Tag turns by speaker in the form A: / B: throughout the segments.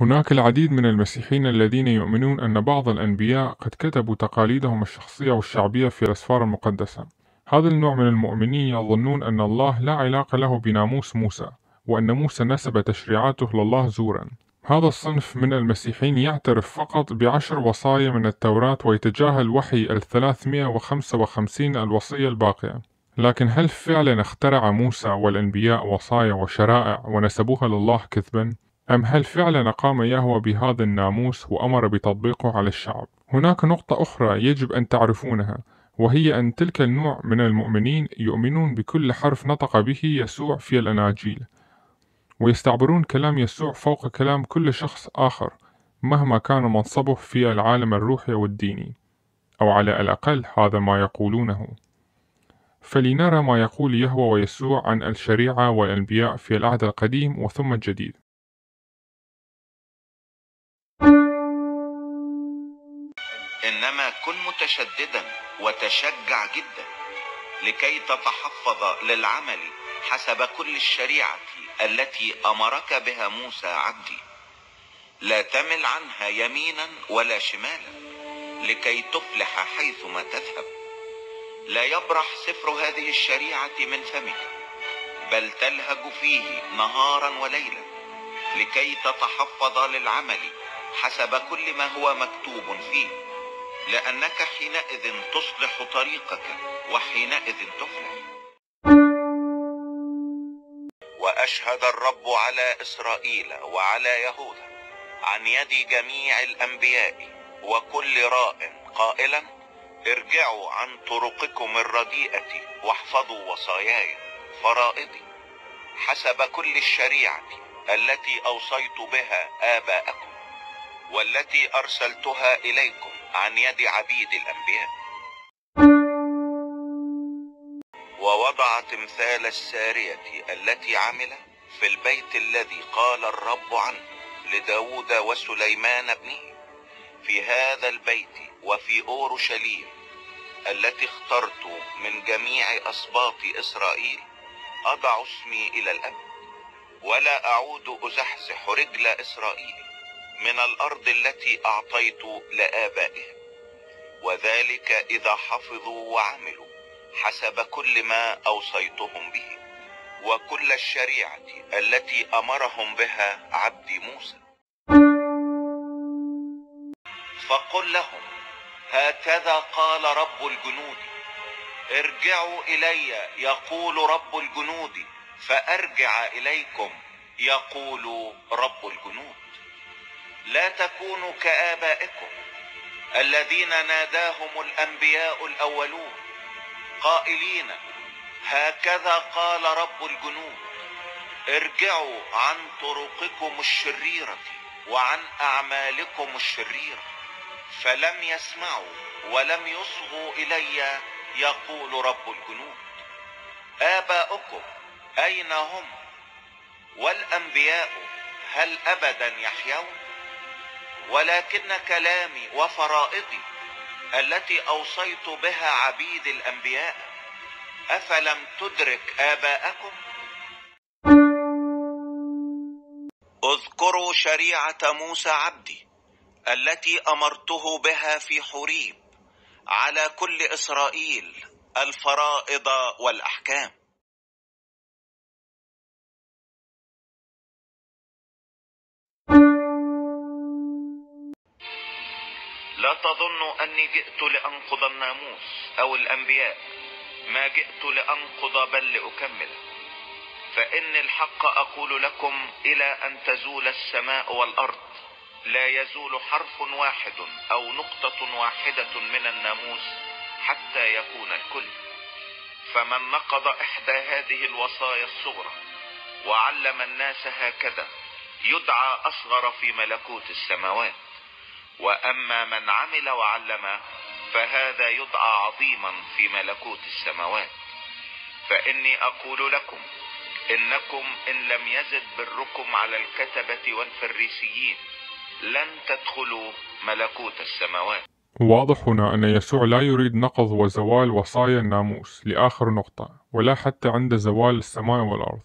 A: هناك العديد من المسيحيين الذين يؤمنون أن بعض الأنبياء قد كتبوا تقاليدهم الشخصية والشعبية في الأسفار المقدسة. هذا النوع من المؤمنين يظنون أن الله لا علاقة له بناموس موسى، وأن موسى نسب تشريعاته لله زورا. هذا الصنف من المسيحيين يعترف فقط بعشر وصايا من التوراة ويتجاهل وحي الثلاثمائة وخمسة وخمسين الوصية الباقية. لكن هل فعلا اخترع موسى والأنبياء وصايا وشرائع ونسبوها لله كذبا؟ أم هل فعلا قام يهوى بهذا الناموس وأمر بتطبيقه على الشعب؟ هناك نقطة أخرى يجب أن تعرفونها وهي أن تلك النوع من المؤمنين يؤمنون بكل حرف نطق به يسوع في الأناجيل ويستعبرون كلام يسوع فوق كلام كل شخص آخر مهما كان منصبه في العالم الروحي والديني أو على الأقل هذا ما يقولونه فلنرى ما يقول يهوى ويسوع عن الشريعة والأنبياء في العهد القديم وثم الجديد
B: كن متشددا وتشجع جدا لكي تتحفظ للعمل حسب كل الشريعة التي أمرك بها موسى عبدي. لا تمل عنها يمينا ولا شمالا لكي تفلح حيثما تذهب. لا يبرح سفر هذه الشريعة من فمك بل تلهج فيه نهارا وليلا لكي تتحفظ للعمل حسب كل ما هو مكتوب فيه. لأنك حينئذ تصلح طريقك وحينئذ تفلح. وأشهد الرب على إسرائيل وعلى يهوذا عن يد جميع الأنبياء وكل راء قائلا ارجعوا عن طرقكم الرديئة واحفظوا وصاياي فرائضي حسب كل الشريعة التي أوصيت بها آباءكم والتي أرسلتها إليكم عن يد عبيد الأنبياء. ووضع تمثال السارية التي عمل في البيت الذي قال الرب عنه لداود وسليمان ابنه. في هذا البيت وفي أورشليم التي اخترت من جميع أسباط إسرائيل. أضع اسمي إلى الأبد ولا أعود أزحزح رجل إسرائيل. من الأرض التي أعطيت لآبائهم. وذلك إذا حفظوا وعملوا حسب كل ما أوصيتهم به. وكل الشريعة التي أمرهم بها عبدي موسى. فقل لهم هكذا قال رب الجنود. ارجعوا إلي يقول رب الجنود. فأرجع إليكم يقول رب الجنود. لا تكونوا كآبائكم الذين ناداهم الأنبياء الأولون قائلين هكذا قال رب الجنود ارجعوا عن طرقكم الشريرة وعن أعمالكم الشريرة. فلم يسمعوا ولم يصغوا إلي يقول رب الجنود. آباؤكم أين هم؟ والأنبياء هل أبدا يحيون؟ ولكن كلامي وفرائضي التي أوصيت بها عبيد الأنبياء أفلم تدرك آباءكم؟ اذكروا شريعة موسى عبدي التي أمرته بها في حريب على كل إسرائيل الفرائض والأحكام. لا تظنوا أني جئت لأنقض الناموس أو الأنبياء. ما جئت لأنقض بل لأكمل. فإن الحق أقول لكم إلى أن تزول السماء والأرض. لا يزول حرف واحد أو نقطة واحدة من الناموس حتى يكون الكل. فمن نقض إحدى هذه الوصايا الصغرى وعلم الناس هكذا يدعى أصغر في ملكوت السماوات. وأما من عمل وعلم فهذا يدعى عظيما في ملكوت السماوات. فإني أقول لكم إنكم إن لم يزد بركم على الكتبة والفريسيين لن تدخلوا ملكوت السماوات.
A: واضح هنا أن يسوع لا يريد نقض وزوال وصايا الناموس لآخر نقطة ولا حتى عند زوال السماء والأرض.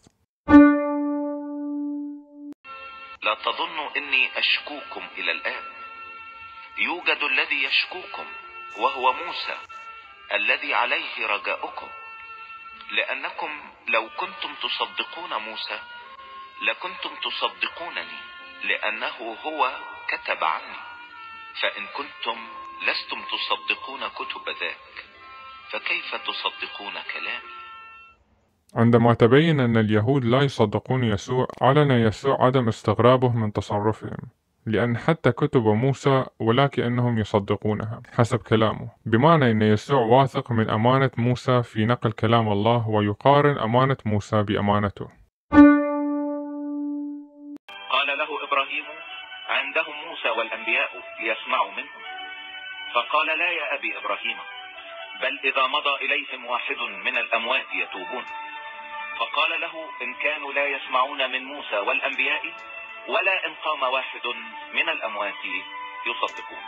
B: لا تظنوا إني أشكوكم إلى الآن. يوجد الذي يشكوكم وهو موسى الذي عليه رجاؤكم. لأنكم لو كنتم تصدقون موسى لكنتم تصدقونني لأنه هو كتب عني. فإن كنتم لستم تصدقون كتب ذاك فكيف تصدقون كلامي؟
A: عندما تبين أن اليهود لا يصدقون يسوع أعلن يسوع عدم استغرابه من تصرفهم. لأن حتى كتب موسى ولكنهم يصدقونها. حسب كلامه. بمعنى أن يسوع واثق من أمانة موسى في نقل كلام الله ويقارن أمانة موسى بأمانته.
B: قال له إبراهيم عندهم موسى والأنبياء ليسمعوا منهم. فقال لا يا أبي إبراهيم بل إذا مضى إليهم واحد من الأموات يتوبون. فقال له إن كانوا لا يسمعون من موسى والأنبياء ولا إن قام واحد من الأموات يصدقون.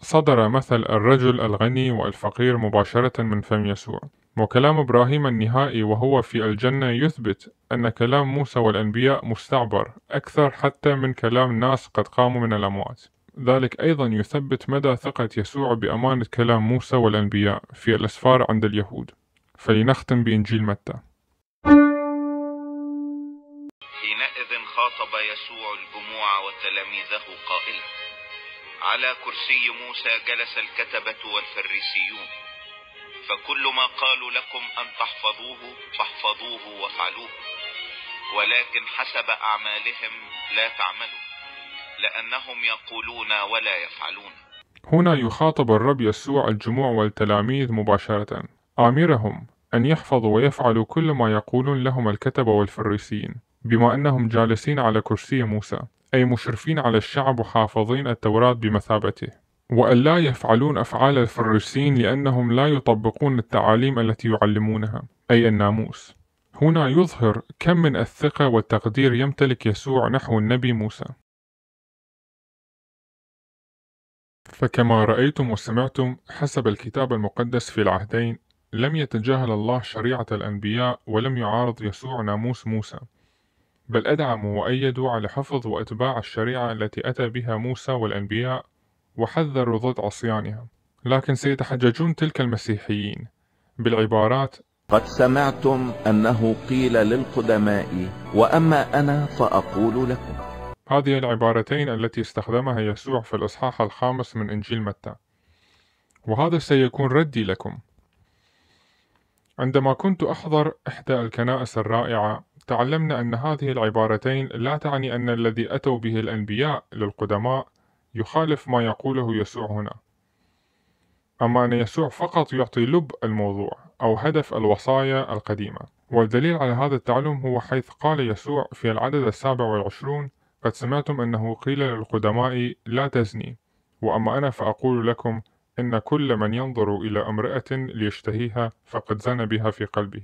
A: صدر مثل الرجل الغني والفقير مباشرة من فم يسوع. وكلام إبراهيم النهائي وهو في الجنة يثبت أن كلام موسى والأنبياء مستعبر أكثر حتى من كلام ناس قد قاموا من الأموات. ذلك أيضا يثبت مدى ثقة يسوع بأمانة كلام موسى والأنبياء في الأسفار عند اليهود. فلنختم بإنجيل متى.
B: حينئذ خاطب يسوع الجموع وتلاميذه قائلا. على كرسي موسى جلس الكتبة والفريسيون. فكل ما قالوا لكم أن تحفظوه فاحفظوه وافعلوه. ولكن حسب أعمالهم لا تعملوا لأنهم يقولون ولا يفعلون.
A: هنا يخاطب الرب يسوع الجموع والتلاميذ مباشرة. آمرهم أن يحفظوا ويفعلوا كل ما يقولون لهم الكتبة والفريسيين. بما أنهم جالسين على كرسي موسى أي مشرفين على الشعب وحافظين التوراة بمثابته. وأن لا يفعلون أفعال الفريسيين لأنهم لا يطبقون التعاليم التي يعلمونها أي الناموس هنا يظهر كم من الثقة والتقدير يمتلك يسوع نحو النبي موسى. فكما رأيتم وسمعتم حسب الكتاب المقدس في العهدين لم يتجاهل الله شريعة الأنبياء ولم يعارض يسوع ناموس موسى. بل أدعموا وأيدوا على حفظ وإتباع الشريعة التي أتى بها موسى والأنبياء وحذروا ضد عصيانها. لكن سيتحججون تلك المسيحيين بالعبارات
C: قد سمعتم أنه قيل للقدماء وأما أنا فأقول لكم.
A: هذه العبارتين التي استخدمها يسوع في الإصحاح الخامس من إنجيل متى. وهذا سيكون ردي لكم. عندما كنت أحضر إحدى الكنائس الرائعة تعلمنا أن هذه العبارتين لا تعني أن الذي أتوا به الأنبياء للقدماء يخالف ما يقوله يسوع هنا. أما أن يسوع فقط يعطي لب الموضوع أو هدف الوصايا القديمة. والدليل على هذا التعلم هو حيث قال يسوع في العدد السابع والعشرون قد سمعتم أنه قيل للقدماء لا تزني وأما أنا فأقول لكم إن كل من ينظر إلى امرأة ليشتهيها فقد زنى بها في قلبه.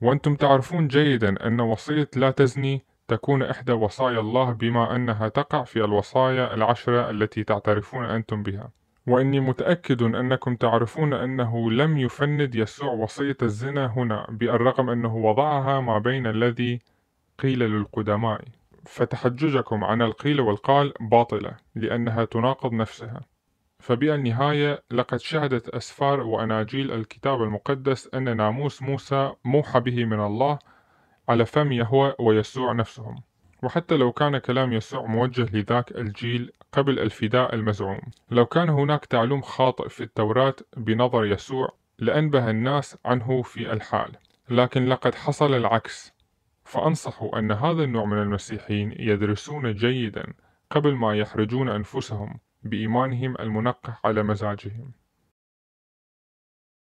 A: وأنتم تعرفون جيدا أن وصية لا تزني تكون إحدى وصايا الله بما أنها تقع في الوصايا العشرة التي تعترفون أنتم بها. وإني متأكد أنكم تعرفون أنه لم يفند يسوع وصية الزنا هنا بالرغم أنه وضعها ما بين الذي قيل للقدماء. فتحججكم عن القيل والقال باطلة لأنها تناقض نفسها. فبالنهاية لقد شهدت أسفار وأناجيل الكتاب المقدس أن ناموس موسى موحى به من الله على فم يهوى ويسوع نفسهم. وحتى لو كان كلام يسوع موجه لذاك الجيل قبل الفداء المزعوم. لو كان هناك تعلم خاطئ في التوراة بنظر يسوع لأنبه الناس عنه في الحال. لكن لقد حصل العكس. فأنصح أن هذا النوع من المسيحيين يدرسون جيدا قبل ما يحرجون أنفسهم. بإيمانهم المنقح على مزاجهم.